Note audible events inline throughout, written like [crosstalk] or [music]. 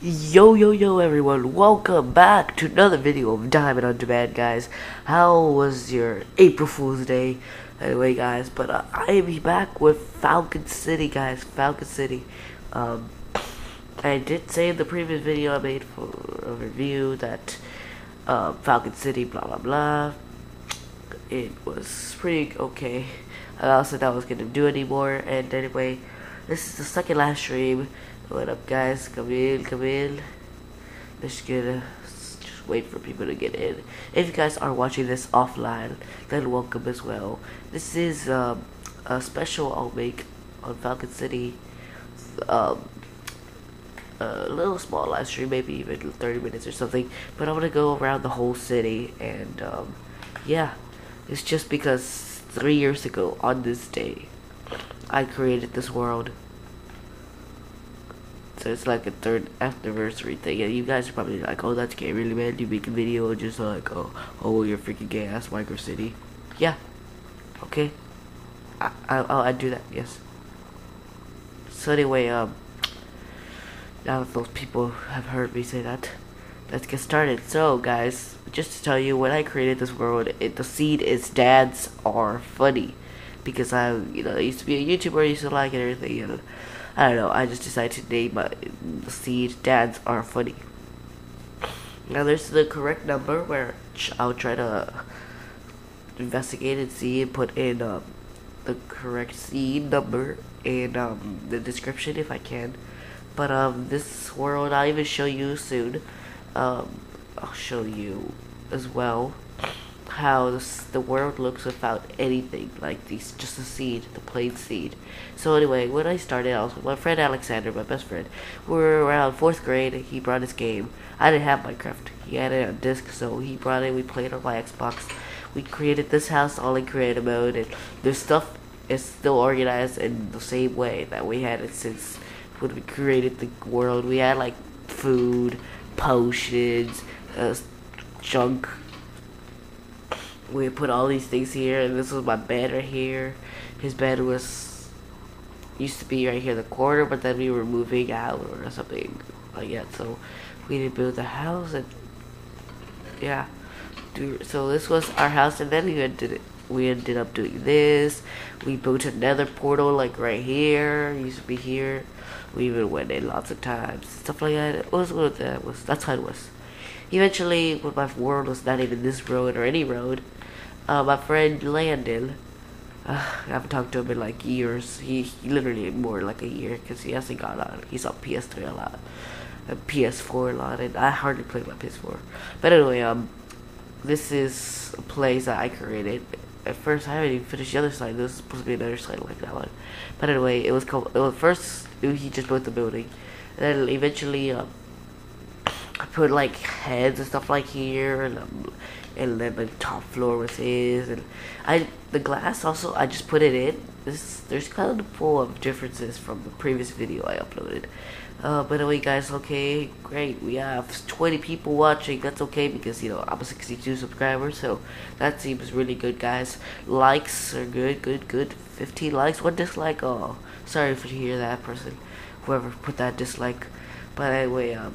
Yo yo yo everyone, welcome back to another video of Diamond on Demand guys. How was your April Fool's Day? Anyway guys, but uh, I am back with Falcon City guys, Falcon City. Um, I did say in the previous video I made for a review that uh, Falcon City blah blah blah. It was pretty okay. I also thought I was gonna do anymore and anyway, this is the second last stream what up, guys? Come in, come in. Let's get just wait for people to get in. If you guys are watching this offline, then welcome as well. This is um, a special I'll make on Falcon City. Um, a little small live stream, maybe even 30 minutes or something. But I'm gonna go around the whole city, and um, yeah, it's just because three years ago on this day, I created this world. So it's like a third anniversary thing. And you guys are probably like, oh, that's gay, really, man. You make a video just like, oh, oh, you're freaking gay ass Micro City. Yeah. Okay. I, I, I'll, I'll do that, yes. So anyway, um, now that those people have heard me say that, let's get started. So, guys, just to tell you, when I created this world, it, the seed is dads are funny. Because I, you know, used to be a YouTuber, used to like it and everything, and I don't know. I just decided to name my seed dads are funny. Now there's the correct number where I'll try to investigate and see and put in um, the correct seed number in um, the description if I can. But um, this world I'll even show you soon. Um, I'll show you as well how this, the world looks without anything like these just a seed the plain seed. So anyway when i started I with my friend alexander my best friend. We were around fourth grade he brought his game. I didn't have minecraft. He had it on disc so he brought it. We played on my xbox. We created this house all in creative mode and the stuff is still organized in the same way that we had it since when we created the world. We had like food potions uh, junk we put all these things here and this was my bed right here. His bed was used to be right here in the corner but then we were moving out or something like that so we didn't build the house and yeah. Do so this was our house and then we ended it we ended up doing this. We built another portal like right here. It used to be here. We even went in lots of times stuff like that. It was what that was that's how it was. Eventually when my world was not even this road or any road uh, my friend Landon. Uh, I haven't talked to him in like years. He, he literally more like a year because he hasn't got on. He's on PS3 a lot, and PS4 a lot, and I hardly play my PS4. But anyway, um, this is a place that I created. At first, I haven't even finished the other side. This is supposed to be another side like that one. But anyway, it was called. It was first he just built the building, and then eventually, um, I put like heads and stuff like here, and um, and then the top floor was his and I the glass also I just put it in. This there's kind of full of differences from the previous video I uploaded. Uh, but anyway guys okay great. We have 20 people watching. That's okay because you know I'm a 62 subscriber so that seems really good guys. Likes are good good good. 15 likes. One dislike. Oh sorry for hear that person whoever put that dislike. But anyway um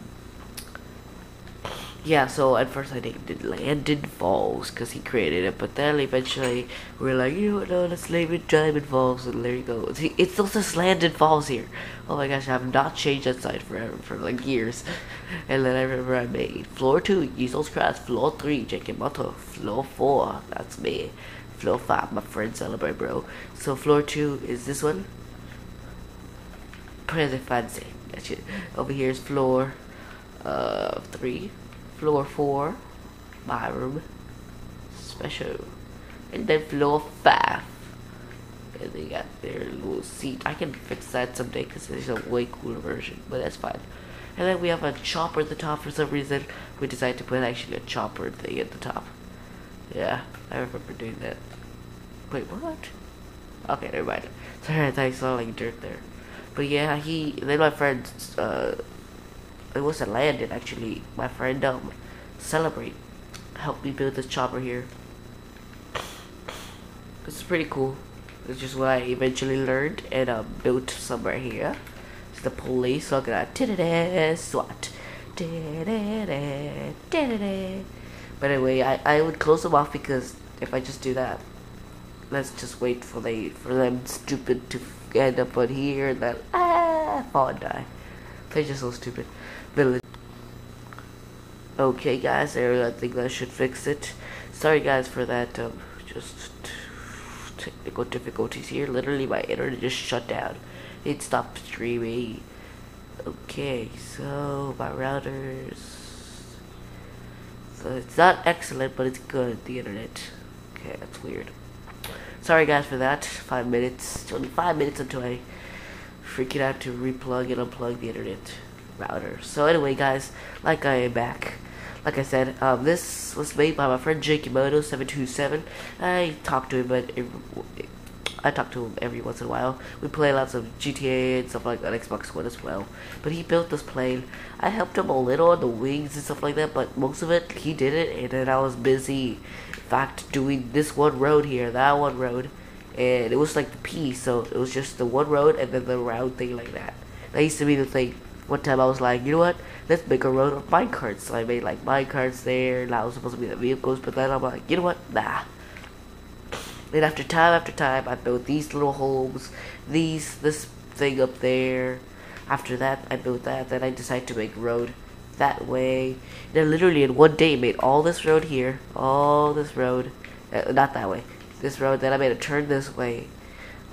yeah, so at first I named it Landon Falls because he created it, but then eventually we are like, you know, what? let's name it Diamond Falls, and there you go. See, it's still says Landon Falls here. Oh my gosh, I have not changed that site forever, for like years. [laughs] And then I remember I made floor 2, Yeezos Craft, floor 3, Jacob Motto, floor 4, that's me. Floor 5, my friend Celebrate Bro. So floor 2 is this one. Pretty fancy. Over here is floor uh, 3 floor 4 my room special and then floor 5 and they got their little seat. I can fix that someday because there's a way cooler version but that's fine. And then we have a chopper at the top for some reason. We decided to put actually a chopper thing at the top. Yeah I remember doing that. Wait what? Okay never mind. [laughs] Sorry I thought I saw like dirt there. But yeah he then my friend uh it wasn't Landon actually. My friend um celebrate helped me build this chopper here. This is pretty cool. It's is what I eventually learned and uh, built somewhere here. It's the police. So I'm gonna SWAT. But anyway, I, I would close them off because if I just do that, let's just wait for they for them stupid to end up on here and then ah fall and die. They're just so stupid. Village. Okay, guys, there. I think that should fix it. Sorry, guys, for that. Um, just technical difficulties here. Literally, my internet just shut down. It stopped streaming. Okay, so my routers. So it's not excellent, but it's good. The internet. Okay, that's weird. Sorry, guys, for that. Five minutes. It's only five minutes until I freaking out to replug and unplug the internet router. So anyway, guys, like I am back like I said, um, this was made by my friend Jakimoto727. I talk to him, but I talk to him every once in a while. We play lots of GTA and stuff like that, Xbox One as well. But he built this plane. I helped him a little on the wings and stuff like that, but most of it he did it, and then I was busy, in fact, doing this one road here, that one road, and it was like the P, so it was just the one road and then the round thing like that. That used to be the thing. One time I was like, you know what? let's make a road of minecarts. So I made like minecarts there, that was supposed to be the vehicles, but then I'm like, you know what? Nah. Then after time after time, I built these little homes, these, this thing up there. After that, I built that. Then I decided to make road that way. Then literally in one day, made all this road here, all this road, uh, not that way, this road. Then I made a turn this way,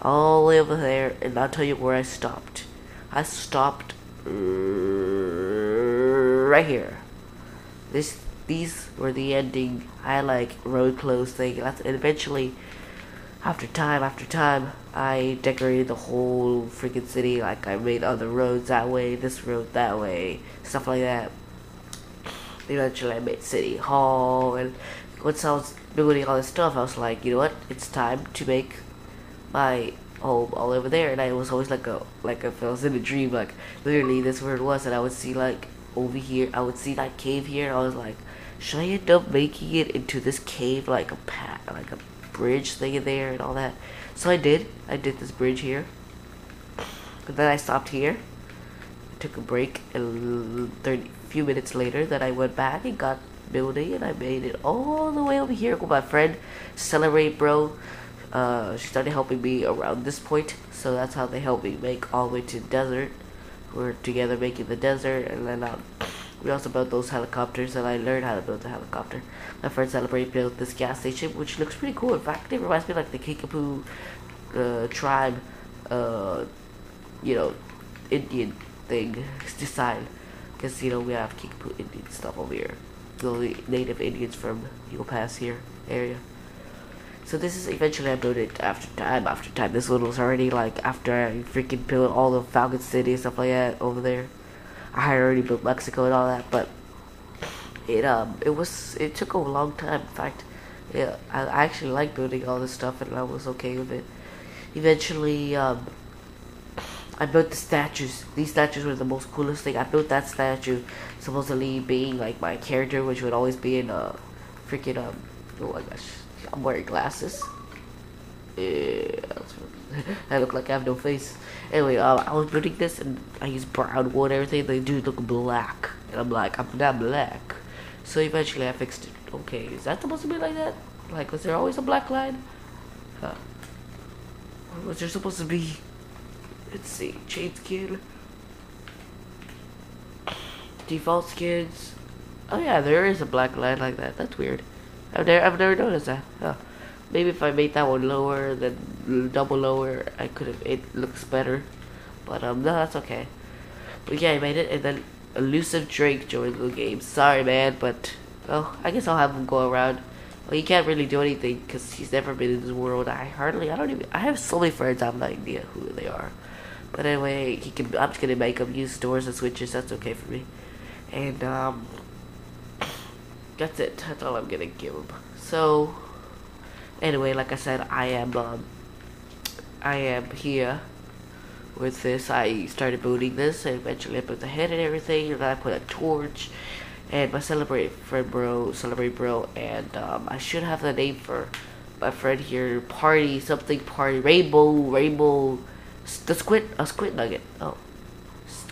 all the way over there, and I'll tell you where I stopped. I stopped. Right here. This these were the ending I like road close thing. And eventually, after time after time, I decorated the whole freaking city. Like I made other roads that way, this road that way, stuff like that. Eventually, I made City Hall, and once I was building all this stuff, I was like, you know what? It's time to make my home all over there. And I was always like a like if I was in a dream, like literally this where it was, and I would see like over here. I would see that cave here. I was like, should I end up making it into this cave like a pat, like a bridge thing in there and all that? So I did. I did this bridge here. But then I stopped here. Took a break, and 30 few minutes later, then I went back and got building, and I made it all the way over here with my friend. Celebrate, bro. Uh, she started helping me around this point, so that's how they helped me make all the way to the desert we're together making the desert, and then um, we also built those helicopters, and I learned how to build a helicopter. My friend Celebrate built this gas station, which looks pretty cool. In fact, it reminds me like the Kickapoo uh, tribe, uh, you know, Indian thing [laughs] design. Because, you know, we have Kickapoo Indian stuff over here. The native Indians from Eagle Pass here area. So this is eventually I built it after time after time. This one was already like after I freaking built all the Falcon City and stuff like that over there. I had already built Mexico and all that, but it um it was it took a long time. In fact, yeah, I, I actually like building all this stuff and I was okay with it. Eventually, um, I built the statues. These statues were the most coolest thing. I built that statue, supposedly being like my character, which would always be in a freaking um oh my gosh I'm wearing glasses. Yeah, [laughs] I look like I have no face. Anyway, uh, I was building this and I used brown wood and everything. They do look black. And I'm like, I'm not black. So eventually I fixed it. Okay, is that supposed to be like that? Like, was there always a black line? Huh. Or was there supposed to be... Let's see, chain skin. Default skins. Oh yeah, there is a black line like that. That's weird. I've never, I've never noticed that. Oh. Maybe if I made that one lower, then double lower, I could have, it looks better. But, um, no, that's okay. But yeah, I made it, and then Elusive Drake joined the game. Sorry, man, but, oh, I guess I'll have him go around. Well, he can't really do anything, because he's never been in this world. I hardly, I don't even, I have so many friends, I have no idea who they are. But anyway, he can, I'm just gonna make him use doors and switches, that's okay for me. And, um, that's it. That's all I'm gonna give him. So, anyway, like I said, I am, um, I am here with this. I started building this, and eventually I put the head and everything, and then I put a torch, and my celebrate friend bro, celebrate bro, and um, I should have the name for my friend here, party something party, rainbow, rainbow, the squid, a squid nugget. Oh,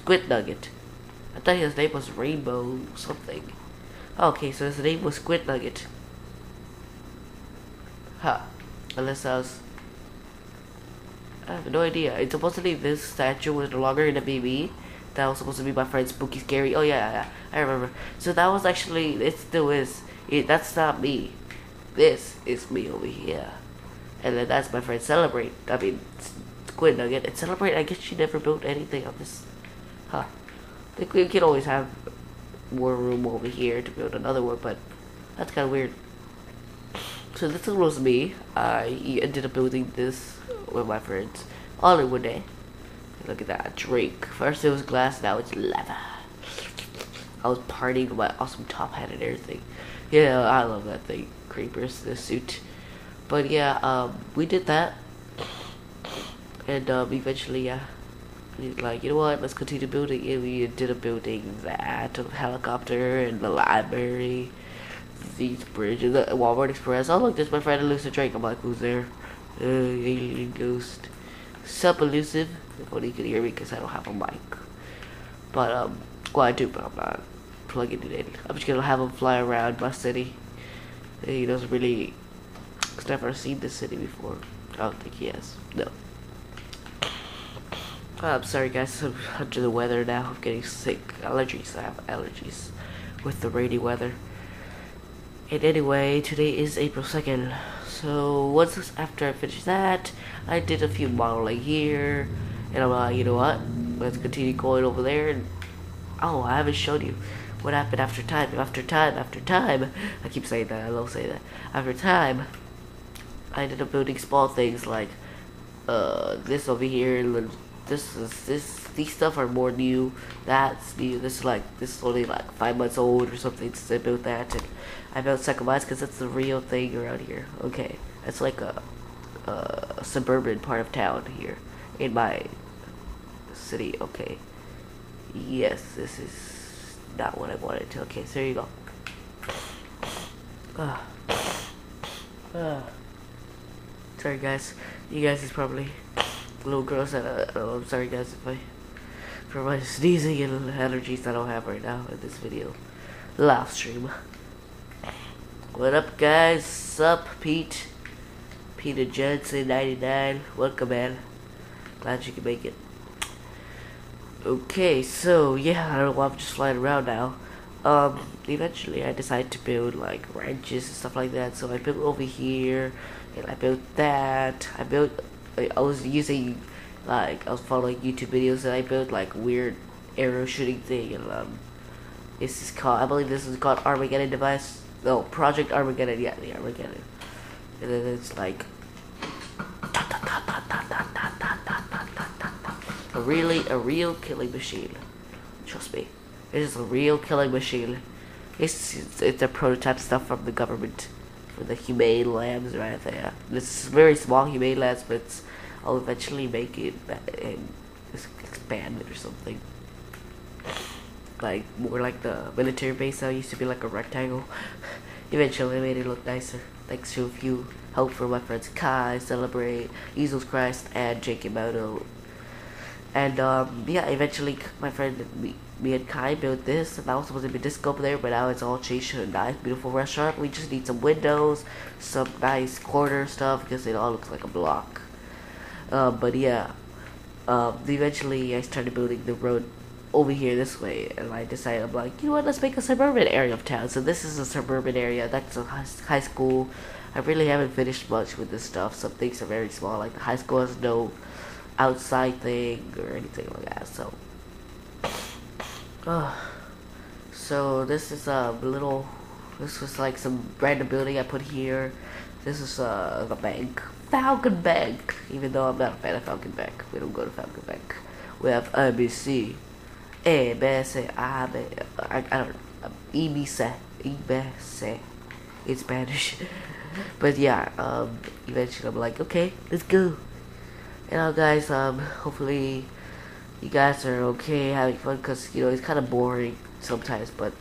Squid Nugget. I thought his name was Rainbow something. Okay, so his name was Squid Nugget. Huh. Unless I was... I have no idea. It's supposedly this statue was no longer in the BB. That was supposed to be my friend Spooky Scary. Oh yeah, yeah, I remember. So that was actually, it still is. It, that's not me. This is me over here. And then that's my friend Celebrate. I mean, Squid Nugget. And Celebrate, I guess she never built anything on this. Huh. Think we can always have more room over here to build another one, but that's kind of weird. So this was me. I ended up building this with my friends all in one day. Look at that, Drake. First it was glass, now it's lava. I was partying with my awesome top hat and everything. Yeah, I love that thing. Creepers, the suit. But yeah, um, we did that. And um, eventually, yeah. Like, you know what, let's continue building. And we did a building that, a helicopter, and the library, these bridges, the Walmart Express. Oh, look, there's my friend Elusive Drake. I'm like, who's there? Uh, alien ghost. Sup, Elusive? Nobody can hear me because I don't have a mic. But, um, well, I do, but I'm not plugging it in. I'm just gonna have him fly around my city. He doesn't really, he's never seen this city before. I don't think he has. No. I'm sorry guys, I'm under the weather now. I'm getting sick. Allergies. I have allergies with the rainy weather. And anyway, today is April 2nd. So once after I finish that, I did a few modeling here. And I'm like, you know what? Let's continue going over there. And oh, I haven't showed you what happened after time, after time, after time. [laughs] I keep saying that. I love saying that. After time, I ended up building small things like uh, this over here. This is this. These stuff are more new. That's new. This is like this is only like five months old or something since I built that. And I built second mines because that's the real thing around here. Okay, it's like a, a suburban part of town here in my city. Okay. Yes, this is not what I wanted to. Okay, so there you go. Uh, uh. Sorry, guys. You guys is probably little girls that uh, I'm sorry, guys, if I for my sneezing and allergies that I don't have right now in this video live stream. What up, guys? Sup, Pete? Peter Jensen 99. Welcome, man. Glad you can make it. Okay, so yeah, I don't know why I'm just flying around now. Um, eventually I decided to build like ranches and stuff like that. So I built over here, and I built that. I built. I was using like I was following YouTube videos that I built like weird arrow shooting thing and um, this is called I believe this is called Armageddon device. No, Project Armageddon. Yeah, the Armageddon. And then it's like a really a real killing machine. Trust me, it is a real killing machine. It's it's, it's a prototype stuff from the government for the humane labs right there. Is very small humane labs, but I'll eventually make it and expand it or something. Like more like the military base that used to be like a rectangle. [laughs] eventually I made it look nicer. Thanks to a few help from my friends Kai, Celebrate, Easels Christ, and Jake Moto and um, yeah, eventually my friend, me, and Kai built this, and that was supposed to be disco up there, but now it's all changed to a nice, beautiful restaurant. We just need some windows, some nice corner stuff, because it all looks like a block. Uh, but yeah, um, eventually I started building the road over here this way, and I decided, I'm like, you know what, let's make a suburban area of town. So this is a suburban area, that's a high school. I really haven't finished much with this stuff. Some things are very small, like the high school has no outside thing or anything like that. So, uh, so this is a little. This was like some random building I put here. This is uh, the bank, Falcon Bank. Even though I'm not a fan of Falcon Bank, we don't go to Falcon Bank. We have ABC, ABC, I, I don't EBC, EBC in Spanish. [laughs] but yeah, um, eventually I'm like, okay, let's go you know guys um hopefully you guys are okay having fun because you know it's kind of boring sometimes but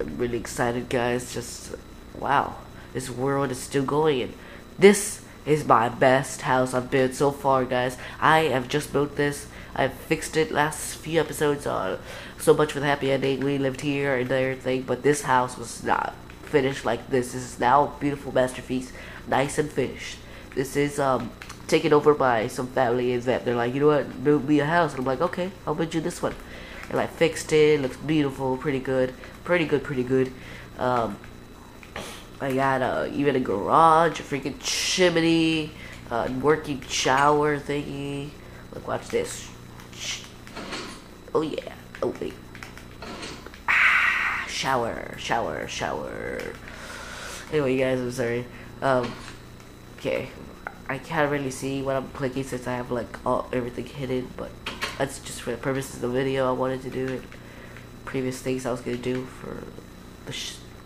i'm really excited guys just wow this world is still going and this is my best house I've built so far, guys. I have just built this. I've fixed it last few episodes on so much for the happy ending. We lived here and everything, but this house was not finished like this. This is now a beautiful masterpiece, nice and finished. This is um taken over by some family and that they're like, you know what, build me a house. And I'm like, okay, I'll build you this one. And I fixed it, looks beautiful, pretty good, pretty good, pretty good. Um, I got uh, even a garage, a freaking chimney, working shower thingy. Look, watch this. Oh yeah. Oh wait. Ah, shower, shower, shower. Anyway, you guys, I'm sorry. Um, okay. I can't really see what I'm clicking since I have like all everything hidden, but that's just for the purposes of the video I wanted to do it. previous things I was gonna do for the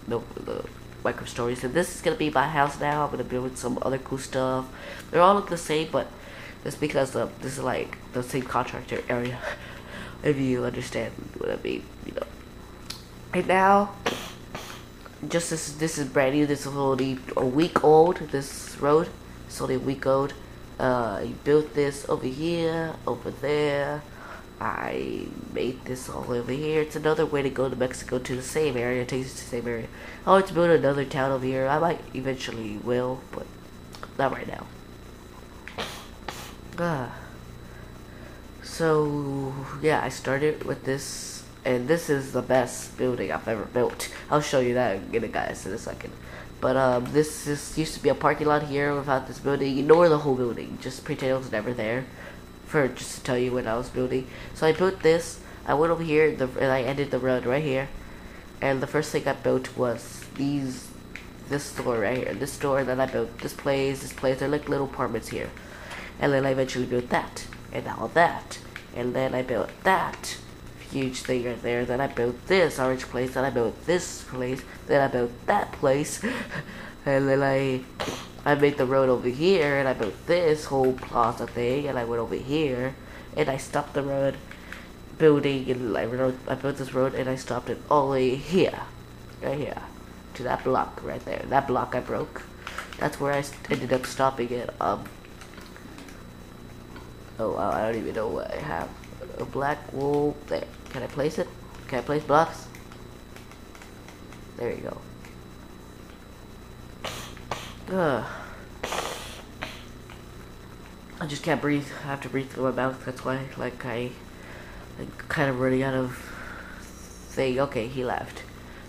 no the micro stories. And this is gonna be my house now. I'm gonna build some other cool stuff. They all look the same, but that's because uh, this is like the same contractor area. [laughs] if you understand what I mean, you know. And now, just this this is brand new. This is only a week old. This road, it's only we old. Uh, built this over here, over there. I made this all over here. It's another way to go to Mexico to the same area. It takes you to the same area. I want to build another town over here. I might eventually will, but not right now. Ah. So, yeah, I started with this, and this is the best building I've ever built. I'll show you that in a guys in a second. But um, this is, used to be a parking lot here without this building. Ignore the whole building. Just pretend it was never there for just to tell you what I was building. So I built this. I went over here the, and I ended the road right here. And the first thing I built was these, this store right here. This store. Then I built this place, this place. They're like little apartments here. And then I eventually built that. And now that. And then I built that huge thing right there. Then I built this orange place. Then I built this place. Then I built that place. [laughs] and then I I made the road over here, and I built this whole plaza thing, and I went over here, and I stopped the road building, and I, I built this road, and I stopped it all the way here, right here, to that block right there. That block I broke. That's where I ended up stopping it. Um. Oh wow, I don't even know what I have. A black wool. There. Can I place it? Can I place blocks? There you go. Ugh. I just can't breathe. I have to breathe through my mouth. That's why, like, I, I'm kind of running out of thing. Okay, he left.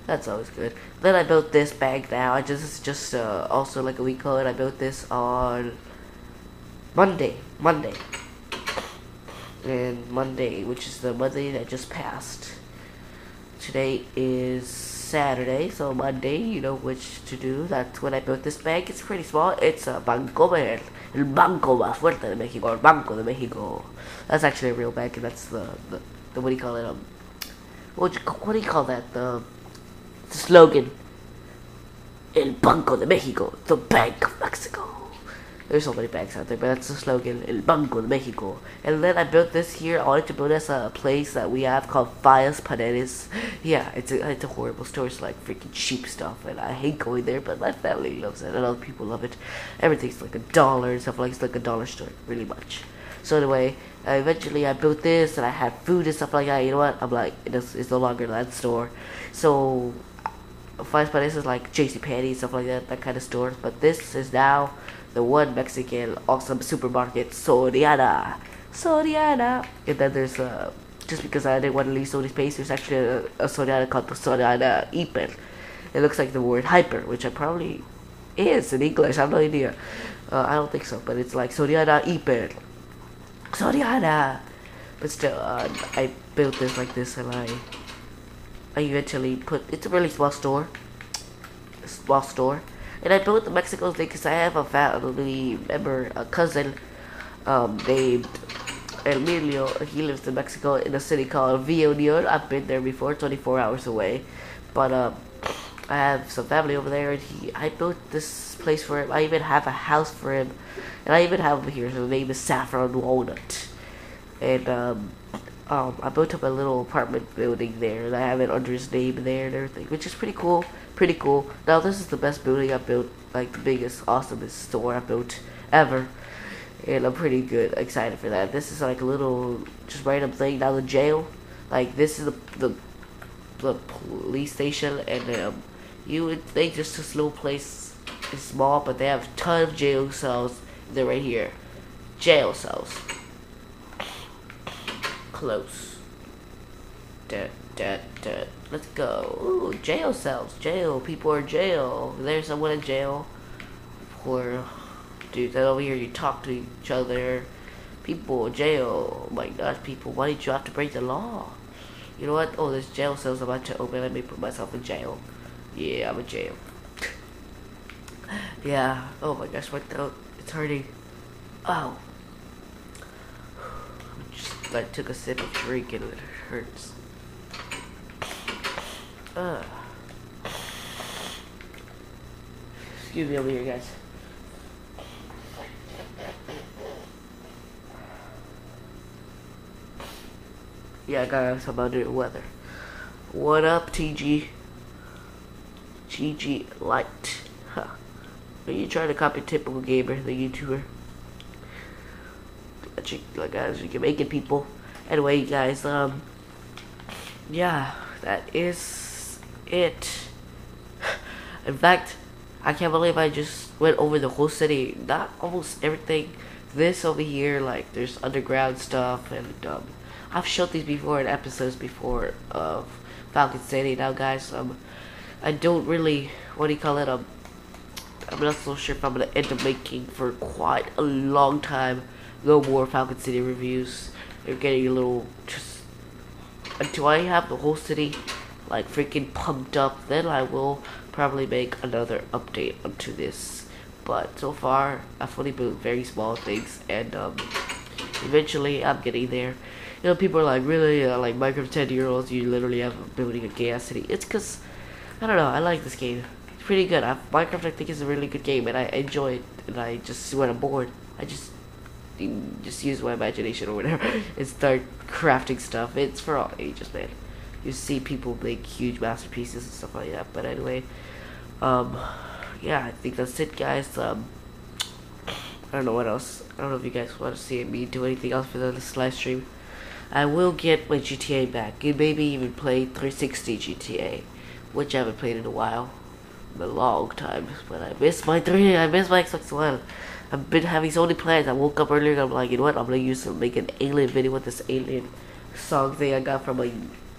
That's always good. Then I built this bag now. I just, just, uh, also like a week ago, and I built this on Monday. Monday. And Monday, which is the Monday that just passed. Today is Saturday, so Monday, you know which to do. That's when I built this bank. It's pretty small. It's a Bancomer, el banco más fuerte de México, el Banco de México. That's actually a real bank, and that's the, the, the what do you call it? Um, what do you, what do you call that? The, the slogan. El Banco de México, the Bank of Mexico. There's so many banks out there, but that's the slogan, El Banco de Mexico. And then I built this here. I wanted to build this a place that we have called Fallas Paredes. Yeah, it's a, it's a horrible store. It's like freaking cheap stuff, and I hate going there, but my family loves it, and other people love it. Everything's like a dollar and stuff like It's like a dollar store, really much. So anyway, uh, eventually I built this, and I had food and stuff like that. You know what? I'm like, it's, it's no longer that store. So Fallas Paredes is like J.C. Penney, stuff like that, that kind of store. But this is now the one Mexican awesome supermarket, Soriana. Soriana. And then there's uh, just because I didn't want to leave so many space, there's actually a, a Soriana called the Soriana Hyper. It looks like the word hyper, which I probably is in English. I have no idea. Uh, I don't think so, but it's like Soriana Hyper. Soriana. But still, uh, I built this like this, and I, I eventually put. It's a really small store. A small store and I built the Mexico thing because I have a family member, a cousin, um, named Emilio. He lives in Mexico in a city called Villa Union. I've been there before, 24 hours away. But um, I have some family over there, and he. I built this place for him. I even have a house for him, and I even have him here. His name is Saffron Walnut, and um, um, I built up a little apartment building there, and I have it under his name there and everything, which is pretty cool. Pretty cool. Now this is the best building I built, like the biggest, awesomest store I built ever. And I'm pretty good, excited for that. This is like a little, just random thing down the jail. Like this is the the, the police station, and um, you would think just this little place is small, but they have a ton of jail cells. They're right here, jail cells. Close. Let's go. Ooh, jail cells. Jail. People are jail. There's someone in jail. Poor dude. That over here you talk to each other. People jail. Oh my gosh, people. Why did you have to break the law? You know what? Oh, this jail cell's about to open. Let me put myself in jail. Yeah, I'm in jail. [laughs] yeah. Oh my gosh, my throat. It's hurting. Oh. Like took a sip of drink and it hurts. Uh. Excuse me over here, guys. Yeah, I got some under the weather. What up, TG? GG Light. Huh. Are you trying to copy typical gamer, the YouTuber? Like guys, you can make it, people. Anyway, guys, um, yeah, that is it. In fact, I can't believe I just went over the whole city. Not almost everything. This over here, like, there's underground stuff, and um, I've showed these before in episodes before of Falcon City. Now, guys, um, I don't really, what do you call it? Um, I'm not so sure if I'm gonna end up making for quite a long time. No more Falcon City reviews. They're getting a little just until I have the whole city like freaking pumped up. Then I will probably make another update onto this. But so far, I've only built very small things, and um, eventually I'm getting there. You know, people are like, really, uh, like Minecraft 10 year olds, you literally have building a gas city. It's because, I don't know, I like this game. It's pretty good. I, Minecraft, I think, is a really good game, and I enjoy it. And I just, when I'm bored, I just just use my imagination or whatever [laughs] and start crafting stuff. It's for all ages, man. You see people make huge masterpieces and stuff like that. But anyway, um, yeah, I think that's it, guys. Um, I don't know what else. I don't know if you guys want to see me do anything else for this live stream. I will get my GTA back and maybe even play 360 GTA, which I haven't played in a while, a long time. But I miss my three. I miss my Xbox One. I've been having so many plans. I woke up earlier and I'm like, you know what? I'm gonna use to make an alien video with this alien song thing I got from a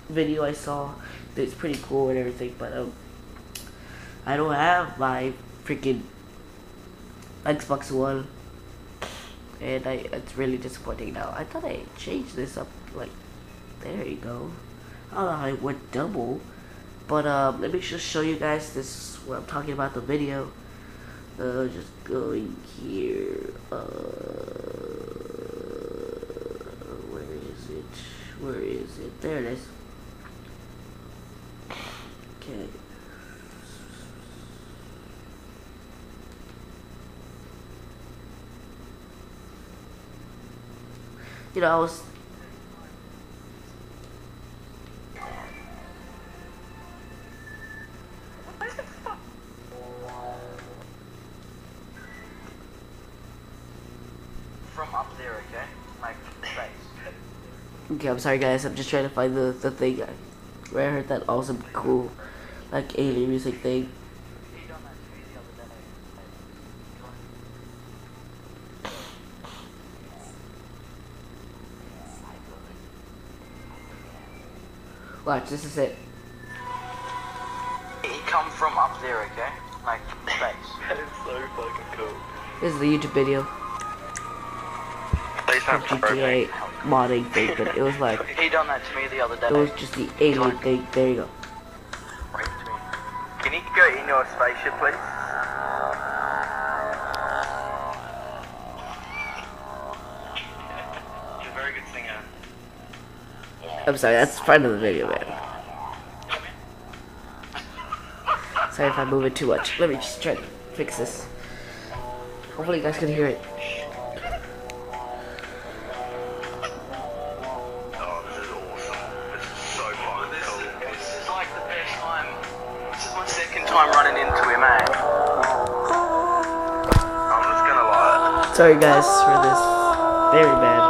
video I saw. It's pretty cool and everything, but um, I don't have my freaking Xbox One, and I it's really disappointing now. I thought I changed this up like there you go. I went double, but um, let me just show you guys this what I'm talking about the video. Uh, just going here. Uh, where is it? Where is it? There it is. Okay. You know, I was Okay, I'm sorry guys, I'm just trying to find the, the thing where I heard that awesome cool like alien music thing. He done that to me the other day. Watch, this is it. He come from up there, okay? Like space. [laughs] That is so fucking cool. This is the YouTube video Please of GTA modding thing, but it was [laughs] like He done that to me the other day. it was just the alien thing. There you go. Right to me. Can you go in your spaceship, please? You're a very good singer. I'm sorry, that's part of the video, man. [laughs] Sorry if I move it too much. Let me just try to fix this. Hopefully you guys can hear it. Sorry guys for this. Very bad.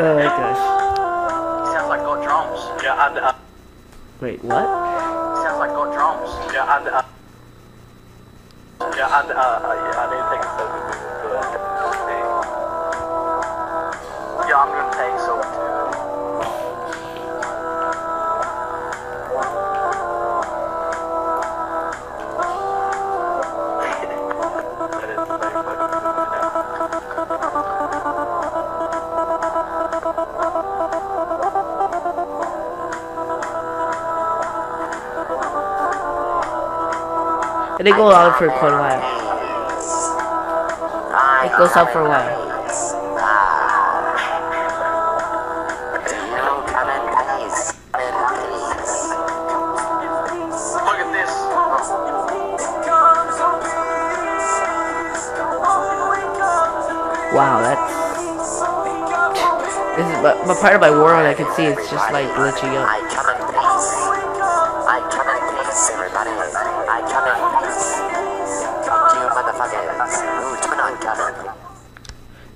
Oh my gosh. Sounds like got drums. Yeah, and uh, Wait, what? Sounds like got drums. yeah, and uh, yeah, and uh, yeah, I need to take a selfie Yeah, I'm gonna take so too. And they go on for quite a while. It goes on for a while. Look at this. Wow, that's. This is but, but part of my world I can see it's just like glitching up.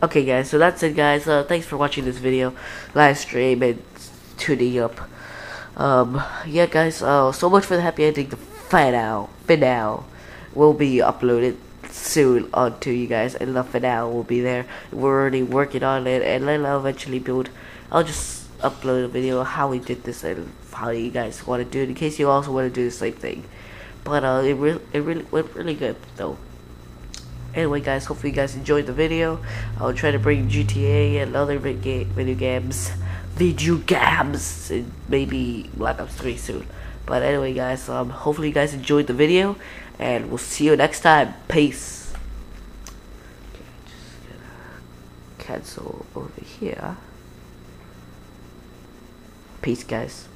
Okay, guys, so that's it, guys. Uh, thanks for watching this video, live stream, and tuning up. Um, yeah, guys. Uh, so much for the happy ending. The finale, finale, will be uploaded soon onto you guys, and the finale will be there. We're already working on it, and then I'll eventually build. I'll just upload a video of how we did this and how you guys want to do it, in case you also want to do the same thing. But uh, it really, it really went really good though. Anyway, guys, hopefully you guys enjoyed the video. I'll try to bring GTA and other video games, video games, and maybe Black Ops 3 soon. But anyway, guys, um, hopefully you guys enjoyed the video, and we'll see you next time. Peace. Cancel over here. Peace, guys.